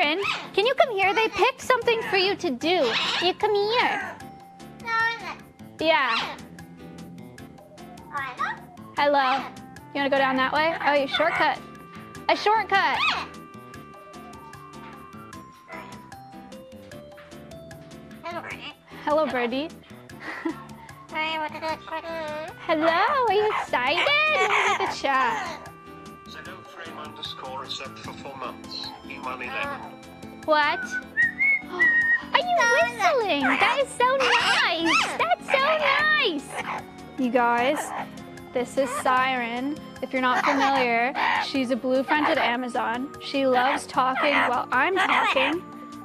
Siren, can you come here? They picked something for you to do. You come here. Yeah. Hello. You want to go down that way? Oh, you shortcut. A shortcut. Hello, birdie. Hello, are you excited? The chat. Said no frame underscore except for four months. E-money lemon. What? Are you whistling? That is so nice. That's so nice. You guys, this is Siren. If you're not familiar, she's a blue-fronted Amazon. She loves talking while I'm talking.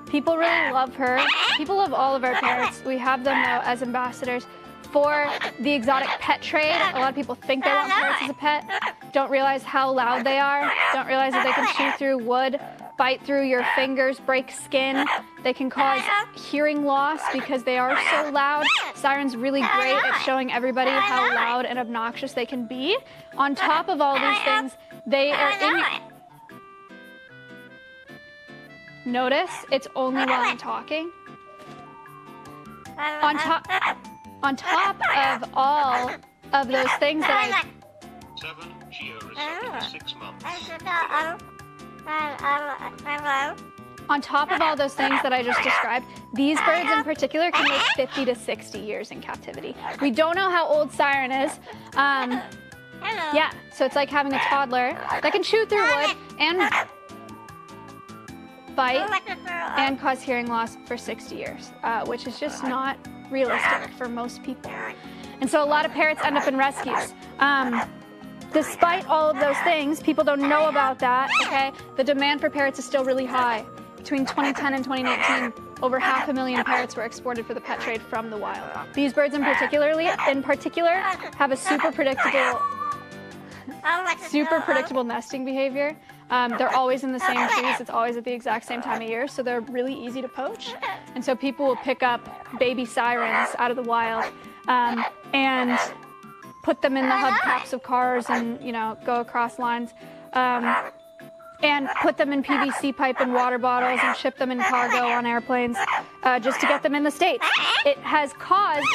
People really love her. People love all of our parrots. We have them now as ambassadors for the exotic pet trade. A lot of people think they want parrots as a pet, don't realize how loud they are, don't realize that they can chew through wood, bite through your fingers, break skin. They can cause hearing loss because they are so loud. Siren's really great at showing everybody how loud and obnoxious they can be. On top of all these things, they are in. Notice it's only while I'm talking. On top, on top of all of those things that I. Seven Geo six months. On top of all those things that I just described, these birds in particular can live 50 to 60 years in captivity. We don't know how old Siren is. Um, yeah, so it's like having a toddler that can chew through wood and bite and cause hearing loss for 60 years, uh, which is just not realistic for most people. And so a lot of parrots end up in rescues. Um, despite all of those things, people don't know about that, okay? The demand for parrots is still really high. Between 2010 and 2019, over half a million parrots were exported for the pet trade from the wild. These birds in particularly, in particular, have a super predictable, super predictable nesting behavior. Um, they're always in the same trees. It's always at the exact same time of year, so they're really easy to poach. And so people will pick up baby sirens out of the wild um, and put them in the hubcaps of cars and you know go across lines. Um, and put them in PVC pipe and water bottles and ship them in cargo on airplanes uh, just to get them in the States. It has caused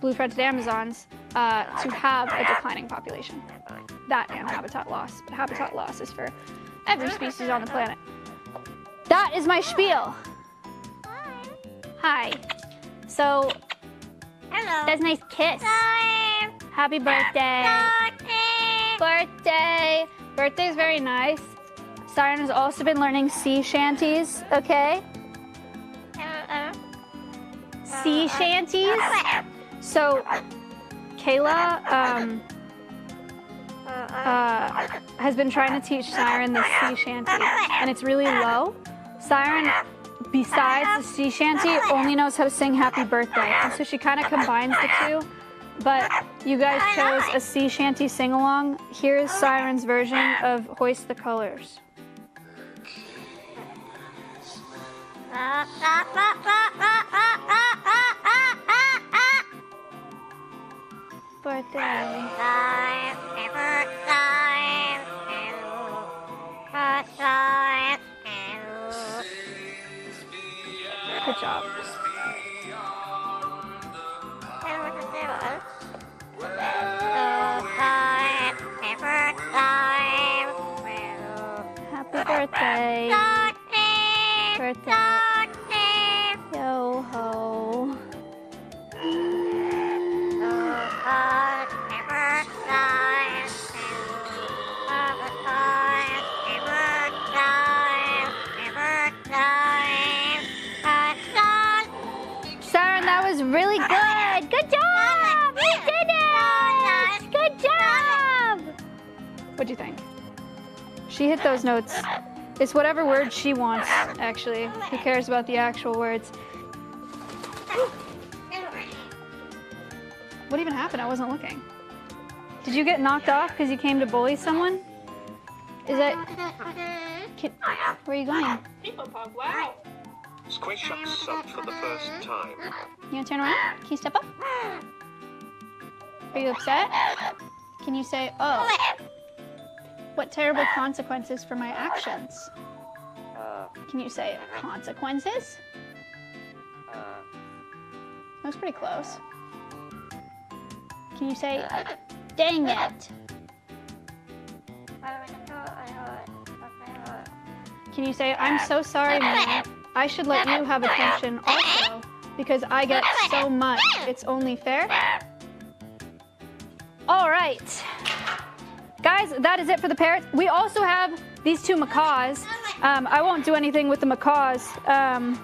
blue-fronted Amazons uh, to have a declining population. That and habitat loss. But habitat loss is for every species on the planet. That is my spiel. Hi. So, Hello. that's a nice kiss. Happy birthday. Birthday. Birthday is very nice. Siren has also been learning sea shanties, okay? Sea shanties. So, Kayla um, uh, has been trying to teach Siren the sea shanty, and it's really low. Siren, besides the sea shanty, only knows how to sing happy birthday, and so she kind of combines the two. But you guys chose a sea shanty sing along. Here's Siren's version of Hoist the Colors. Birthday. Good job. Happy birthday. Birthday. She hit those notes. It's whatever word she wants, actually. Who cares about the actual words? What even happened? I wasn't looking. Did you get knocked off because you came to bully someone? Is that. Can, where are you going? Squish up sub for the first time. You want to turn around? Can you step up? Are you upset? Can you say, oh? What terrible consequences for my actions? Uh, Can you say consequences? uh, That was pretty close. Can you say, dang it? Can you say, I'm so sorry, man. I should let you have attention also because I get so much. It's only fair. All right. Guys, that is it for the parrots. We also have these two macaws. Um, I won't do anything with the macaws um,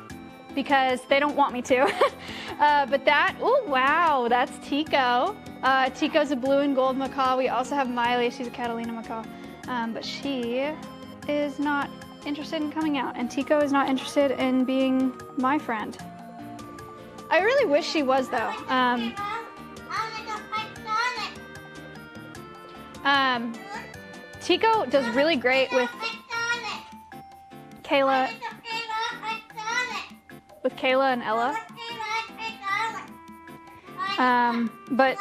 because they don't want me to. uh, but that, oh wow, that's Tico. Uh, Tico's a blue and gold macaw. We also have Miley. She's a Catalina macaw. Um, but she is not interested in coming out, and Tico is not interested in being my friend. I really wish she was, though. Um, um, Tico does really great with Kayla, with Kayla and Ella. Um, but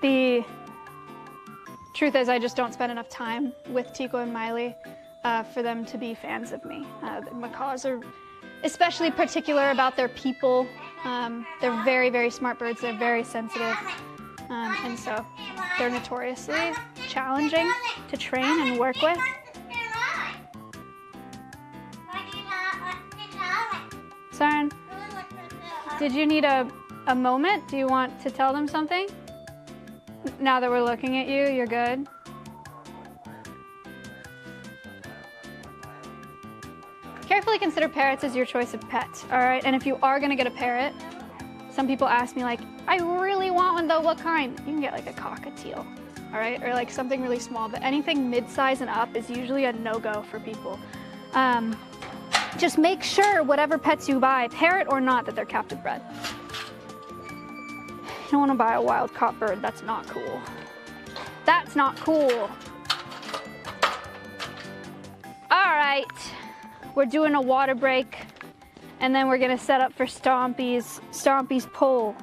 the truth is, I just don't spend enough time with Tico and Miley uh, for them to be fans of me. Uh, macaws are especially particular about their people. Um, they're very, very smart birds. They're very sensitive. Um, and so they're notoriously challenging to train and work with. Siren, did you need a, a moment? Do you want to tell them something? Now that we're looking at you, you're good? Carefully consider parrots as your choice of pet, all right? And if you are gonna get a parrot, some people ask me like, I really want one though, what kind? You can get like a cockatiel, all right? Or like something really small, but anything mid-size and up is usually a no-go for people. Um, just make sure whatever pets you buy, parrot or not, that they're captive bred. You don't wanna buy a wild caught bird, that's not cool. That's not cool. All right, we're doing a water break and then we're gonna set up for Stompy's, Stompy's poll.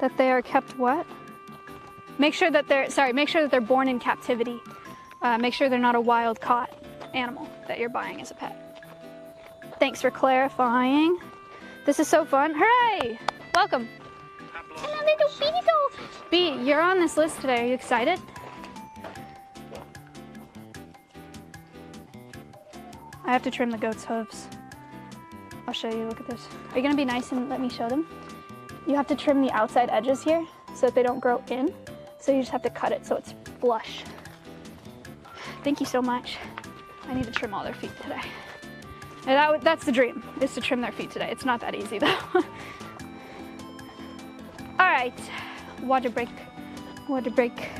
That they are kept what? Make sure that they're, sorry, make sure that they're born in captivity. Uh, make sure they're not a wild caught animal that you're buying as a pet. Thanks for clarifying. This is so fun. Hooray! Welcome. Hello, little beetle. Bee, you're on this list today. Are you excited? I have to trim the goat's hooves. I'll show you. Look at this. Are you gonna be nice and let me show them? You have to trim the outside edges here so that they don't grow in. So you just have to cut it so it's flush. Thank you so much. I need to trim all their feet today. That, that's the dream, is to trim their feet today. It's not that easy though. all right, water break, water break.